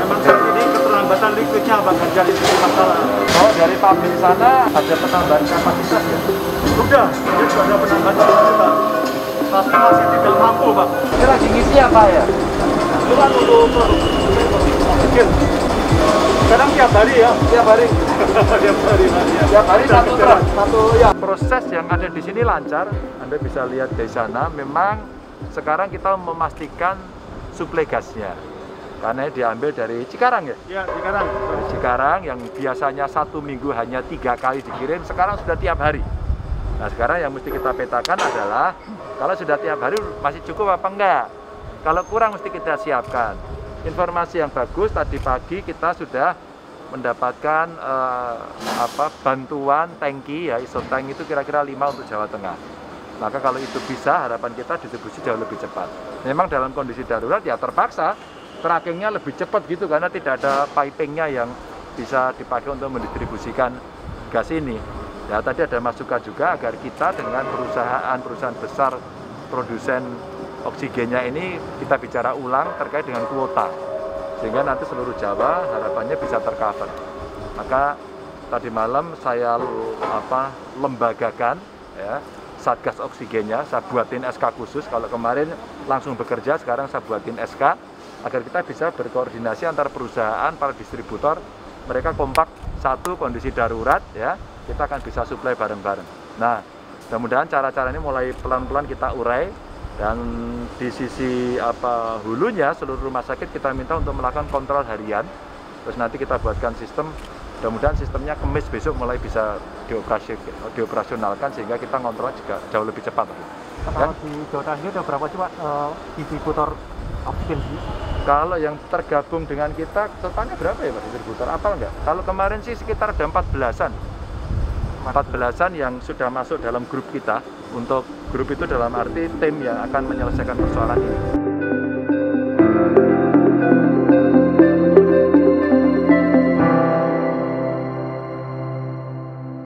Memang saat ini keterlambatan liquidnya Pak Ganjar itu masalah. Oh, dari pabrik sana ada penambahan kapasitas ya? Sudah, ini sudah ada penambahan kapasitas. Tapi masih tidak mampu Pak. Ini lagi ngisi apa ya? Itu kan untuk produksi oksigen. Sekarang tiap hari ya. Tiap hari. tiap hari ya. Tiap hari satu truk, satu ya. Proses yang ada di sini lancar. Anda bisa lihat dari sana. Memang sekarang kita memastikan suplai gasnya. Karena diambil dari Cikarang ya. Ya, sekarang. Dari Cikarang yang biasanya satu minggu hanya tiga kali dikirim, sekarang sudah tiap hari. Nah sekarang yang mesti kita petakan adalah kalau sudah tiap hari masih cukup apa enggak? Kalau kurang mesti kita siapkan. Informasi yang bagus tadi pagi kita sudah mendapatkan eh, apa bantuan tangki ya isotank itu kira-kira 5 untuk Jawa Tengah. Maka kalau itu bisa harapan kita distribusi jauh lebih cepat. Memang dalam kondisi darurat ya terpaksa trackingnya lebih cepat gitu karena tidak ada pipingnya yang bisa dipakai untuk mendistribusikan gas ini. Ya tadi ada masukan juga agar kita dengan perusahaan-perusahaan besar produsen oksigennya ini kita bicara ulang terkait dengan kuota sehingga nanti seluruh Jawa harapannya bisa tercover. Maka tadi malam saya apa lembagakan ya satgas oksigennya, saya buatin SK khusus. Kalau kemarin langsung bekerja, sekarang saya buatin SK agar kita bisa berkoordinasi antar perusahaan, para distributor, mereka kompak satu kondisi darurat ya, kita akan bisa suplai bareng-bareng. Nah, mudah-mudahan cara-cara ini mulai pelan-pelan kita urai dan di sisi apa hulunya seluruh rumah sakit kita minta untuk melakukan kontrol harian terus nanti kita buatkan sistem mudah-mudahan sistemnya kemis besok mulai bisa dioperasi, dioperasionalkan sehingga kita ngontrol juga jauh lebih cepat. Kalau di Jawa Tengah ada berapa sih Pak eh, distributor sih? Kalau yang tergabung dengan kita totalnya berapa ya Pak distributor? Apa enggak? Kalau kemarin sih sekitar ada 14-an 14-an yang sudah masuk dalam grup kita. Untuk grup itu dalam arti tim yang akan menyelesaikan persoalan ini